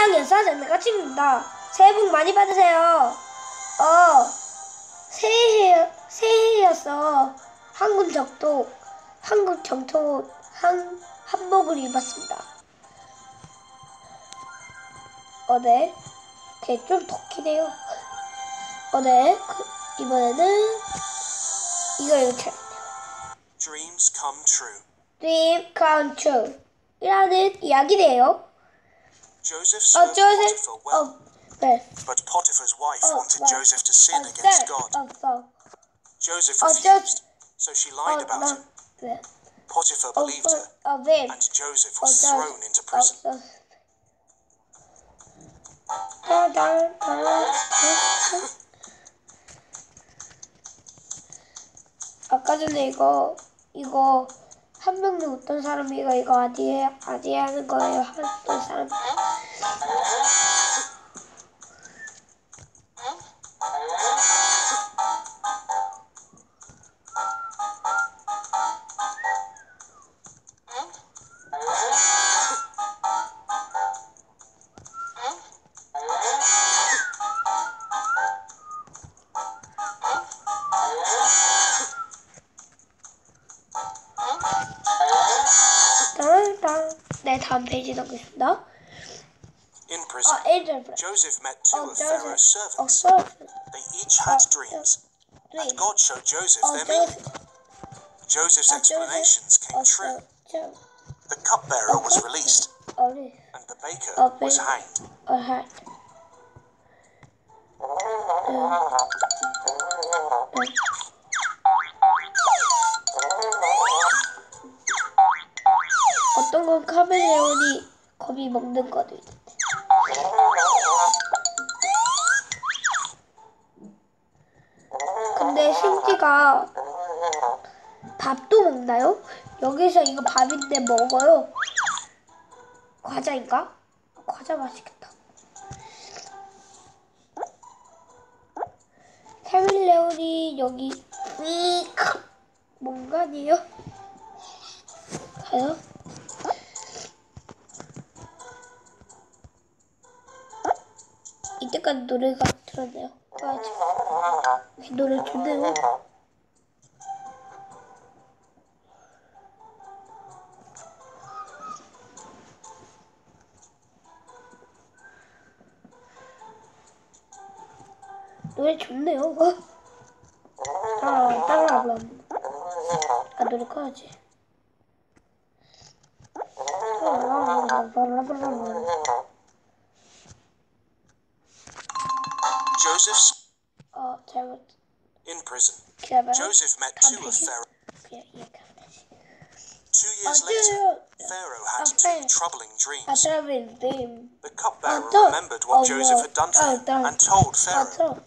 2학년 사장내가 친구입니다. 새해 복 많이 받으세요. 어, 새해, 새해여서 한국 적도, 한국 정통 한, 한복을 입었습니다. 어, 네. 걔좀 덕키네요. 어, 네. 그, 이번에는 이거 이렇게. Dreams come true. Dream come true. 이라는 이야기네요. Joseph 어, served 조셉, Potiphar well, 어, 네. but Potiphar's wife 어, wanted 네. Joseph to sin 어, against 네. God. 어, 어, Joseph 어, refused, 저- so she 어, lied about 나, him. 네. Potiphar 어, believed her, 어, 네. and Joseph 어, was 저- thrown into prison. 어, 어. 다, 다, 다, 다. 아까 전에 이거 이거 한 명이 어떤 사람이가 이거 아디 아디 하는 거예요. 어떤 사람 땅땅 네 다음 페이지 넘겠습니다 In prison, 아 에이전 Joseph met two 어 of Pharaoh's 어 servants. 서 They each had 어, dreams, 네. and God showed Joseph 어 their meaning. 저 Joseph's explanations came true. 어저 The cupbearer was released, 어리 and the baker 어, was 네. hanged. 먹는 있는데. 근데 신지가 밥도 먹나요? 여기서 이거 밥인데 먹어요. 과자인가? 과자 맛있겠다. 카멜레온이 여기 이 뭔가 아니에요? 가요? 노래가 들었네요. 까지. 노래 좋네요. 노래 좋네요. 따라 따라 불러. 아 노래 꺼야지. Joseph's oh, in prison. Joseph met two of Pharaoh. Two years later, Pharaoh had two troubling dreams. The cupbearer remembered what Joseph had done to him and told Pharaoh.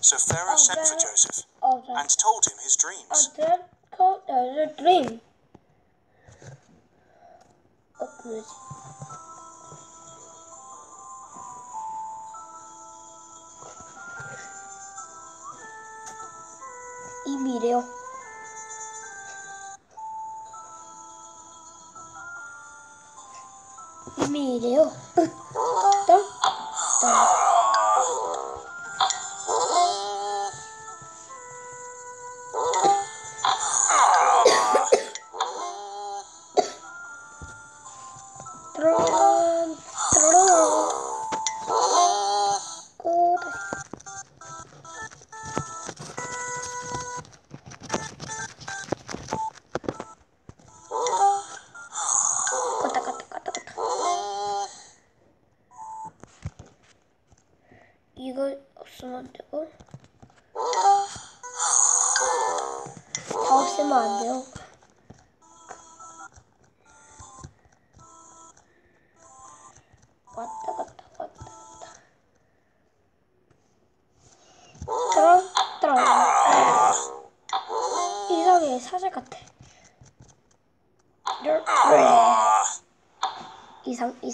So Pharaoh sent for Joseph and told him his dreams. dream. y video. Video.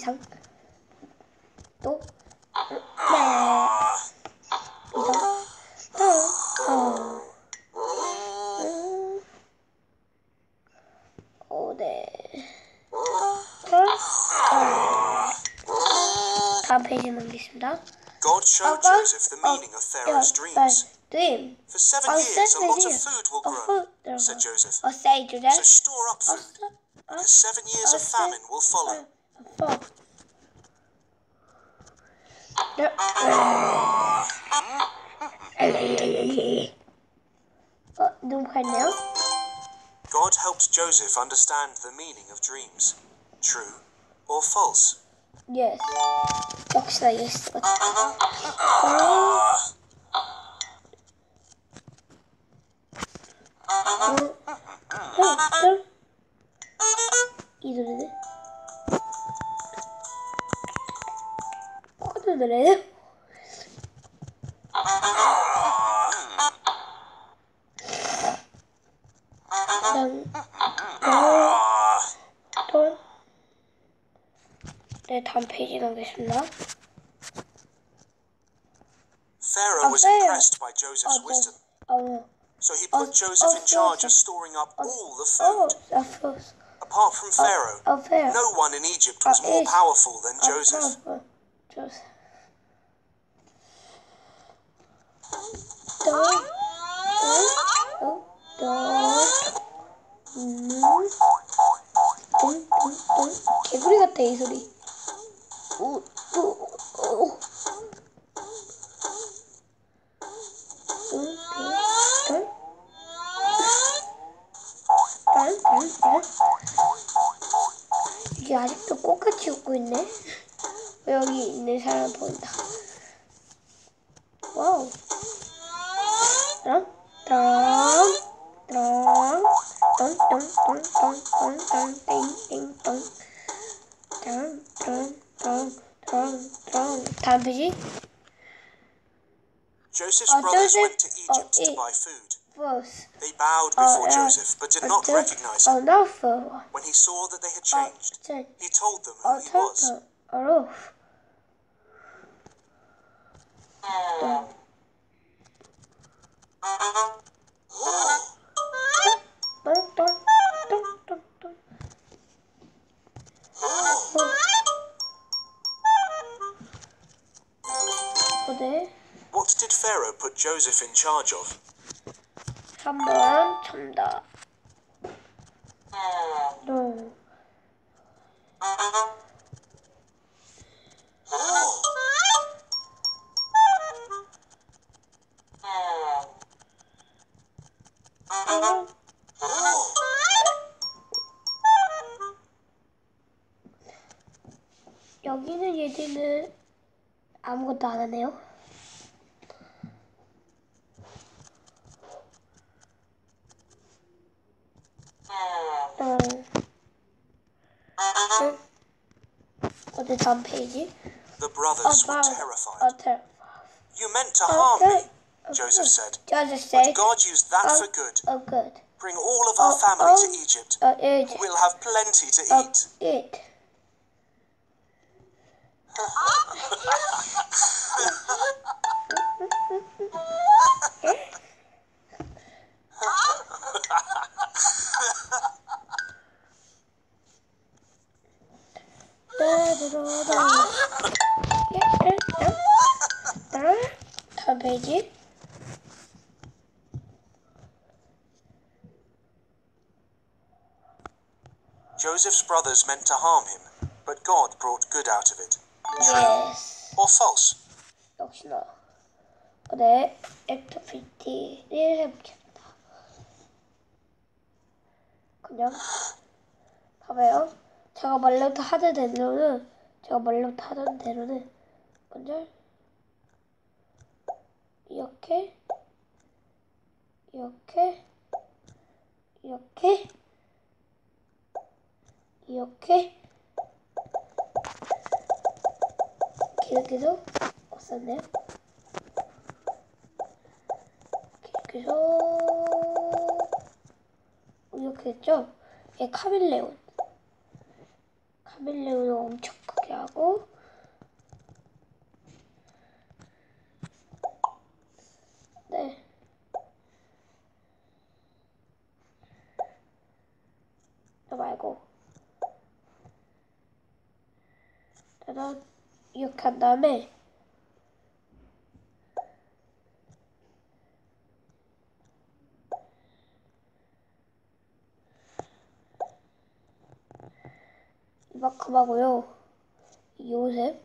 이상 이상. 또. 네. 이상. 또. 어. 음. 오 네. 트럼. 어. 다음 페이지 넘기겠습니다. God showed About- Joseph the meaning of Pharaoh's dreams. dream. For seven Oh, years, a seven lot of years. food will Of grow, food there said will. Joseph. Or say to them. So store up food, because seven years of Okay. famine will follow. God helped Joseph understand the meaning of dreams. True or false? Yes. Box that is. Oh. Oh. Oh. Oh. 래네? 똑같은 노래네? 난, 돈, 네, 다음 페이지 가겠습니다. Pharaoh was Pharaoh. impressed by Joseph's 어, wisdom, 어, so he Oh, put Joseph in oh, charge of Joseph. storing up all the 어, food. 어, Apart from Pharaoh, 어, 페어. no one in Egypt was Oh, more yes. powerful than Joseph. 같아, 이 소리. 우, 우, 우. 뚱, 뚱, 뚱. 뚱, 뚱, 뚱. 이게 아직도 꽃같이 웃고 있네. 여기 있는 사람 보인다. 와우. 랑, 랑, 랑, 똥, 똥, 똥, 똥, 똥, 똥, 띵, 띵, 똥. turn, turn, turn, Joseph's brothers Joseph, went to Egypt oh, to buy food. They bowed before Joseph, but did not recognize him. When he saw that they had changed, he told them who he was. What did Pharaoh put Joseph in charge of? 3번 정답. 똥. 똥. 여기는 얘들은 아무것도 안 하네요. 어. 응? 어디 다음 페이지? The brothers were About terrified. 어, ter- You meant to harm me, okay. Joseph said. Joseph said, God used that oh, for good. oh good. Bring all of our Oh, family oh. to Egypt. Uh, it, We'll have plenty to uh, eat. Joseph's brothers meant to harm him, but God brought good out of it. Yes. Or false? 역시나. 네, activity를 해보겠습니다. 그냥 봐봐요. 제가 말로부터 하던 대로는 제가 말로부터 하던 대로는 먼저 이렇게 이렇게 이렇게 이렇게 이렇게 해서 썼네요. 이렇게 해서 이렇게 했죠? 얘 카멜레온. 카멜레온을 엄청 크게 하고 네. 또 말고 짜잔 한 다음에 이만큼 하고요. 요셉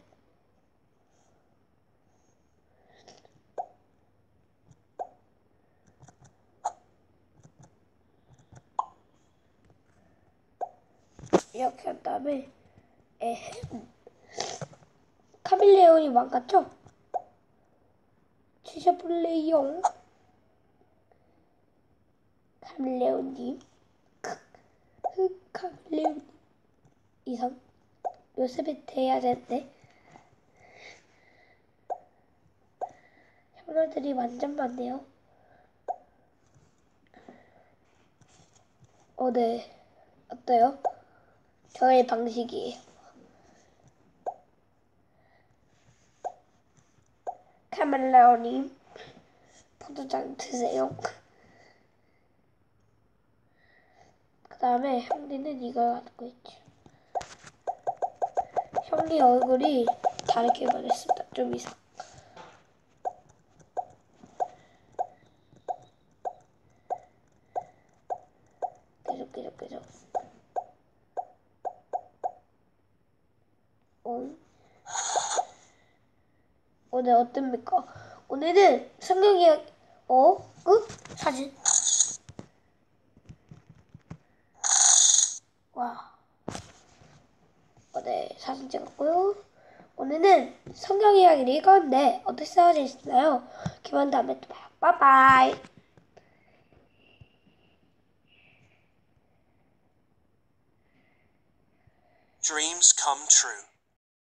이렇게 한 다음에 에헴 카밀레온이 망갔죠? 취셔 플레이용 카밀레온님 흑 카밀레온 이상 요셉한테 해야 되는데 형들이 완전 많네요 어, 네. 어때요? 저의 방식이에요. 카멜 레오님, 포도장 드세요. 그 다음에 형리는 이걸 갖고 있죠. 형리 얼굴이 다르게 변했습니다. 좀 이상. 계속 계속 계속. 어. 오늘 어떻습니까? 오늘은 성경 이야기, 어? 응? 사진. 와. 오늘 사진 찍었고요. 오늘은 성경 이야기를 읽었는데 어땠어요? 재밌나요? 기만 다음에 또 봐요. 빠이빠이. Dreams come true.